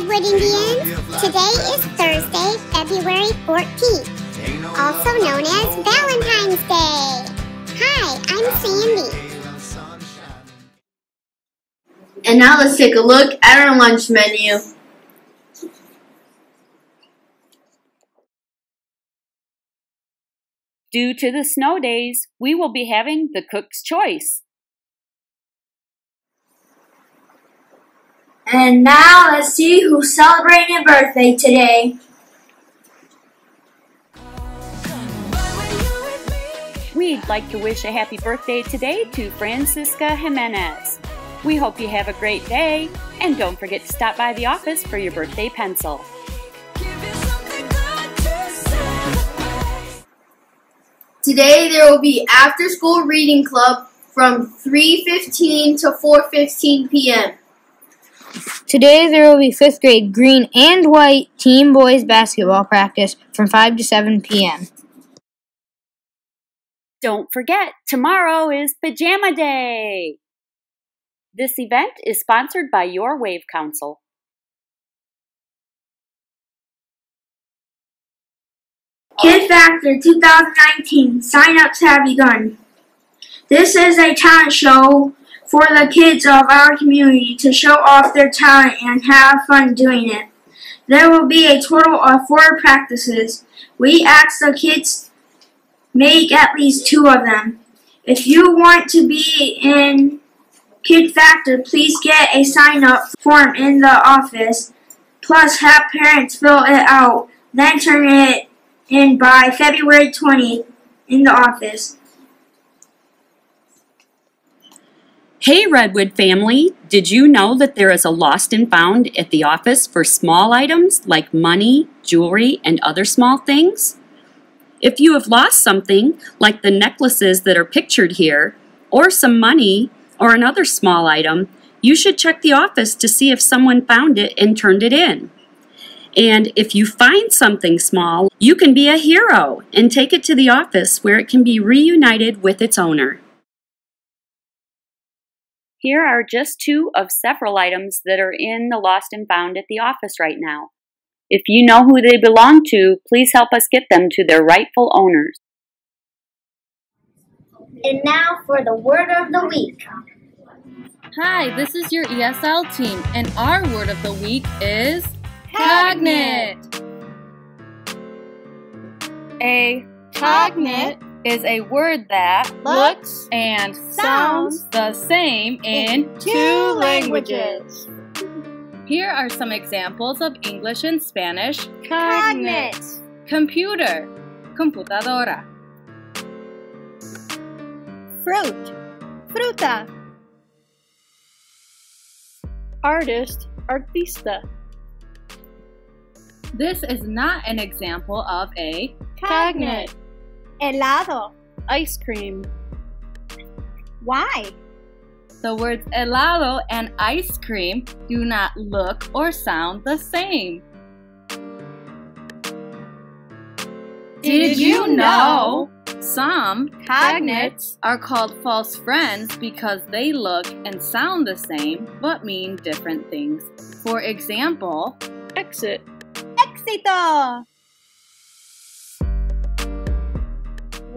Redwood Indians. Today is Thursday, February 14th, also known as Valentine's Day. Hi, I'm Sandy. And now let's take a look at our lunch menu. Due to the snow days, we will be having the cook's choice. And now let's see who's celebrating a birthday today. We'd like to wish a happy birthday today to Francisca Jimenez. We hope you have a great day, and don't forget to stop by the office for your birthday pencil. Today there will be after school reading club from 3:15 to 4:15 p.m. Today there will be 5th grade green and white team boys basketball practice from 5 to 7 p.m. Don't forget, tomorrow is Pajama Day! This event is sponsored by Your Wave Council. Kid Factor 2019 sign-ups have begun. This is a talent show for the kids of our community to show off their talent and have fun doing it. There will be a total of four practices. We ask the kids make at least two of them. If you want to be in Kid Factor, please get a sign-up form in the office. Plus, have parents fill it out, then turn it in by February 20th in the office. Hey, Redwood family! Did you know that there is a lost and found at the office for small items like money, jewelry, and other small things? If you have lost something, like the necklaces that are pictured here, or some money, or another small item, you should check the office to see if someone found it and turned it in. And if you find something small, you can be a hero and take it to the office where it can be reunited with its owner. Here are just two of several items that are in the lost and found at the office right now. If you know who they belong to, please help us get them to their rightful owners. And now for the word of the week. Hi, this is your ESL team, and our word of the week is cognate. A cognate is a word that looks and sounds the same in two languages. Here are some examples of English and Spanish cognate. Computer, computadora. Fruit, fruta. Artist, artista. This is not an example of a Cognate. Helado, ice cream. why? The words helado and ice cream do not look or sound the same. Did you know some cognates are called false friends because they look and sound the same but mean different things? For example, Exit. Éxito!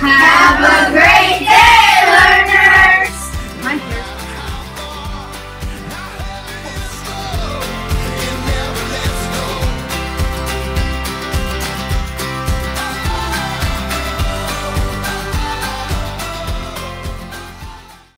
Have a great!